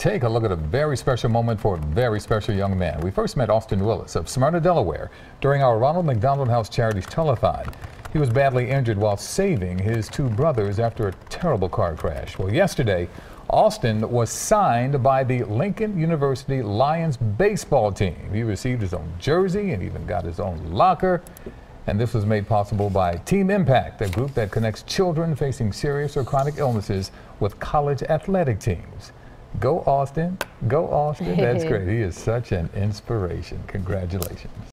take a look at a very special moment for a very special young man. We first met Austin Willis of Smyrna, Delaware during our Ronald McDonald House Charities Telethon. He was badly injured while saving his two brothers after a terrible car crash. Well, yesterday, Austin was signed by the Lincoln University Lions baseball team. He received his own jersey and even got his own locker. And this was made possible by Team Impact, a group that connects children facing serious or chronic illnesses with college athletic teams. Go Austin, go Austin. That's great. He is such an inspiration. Congratulations.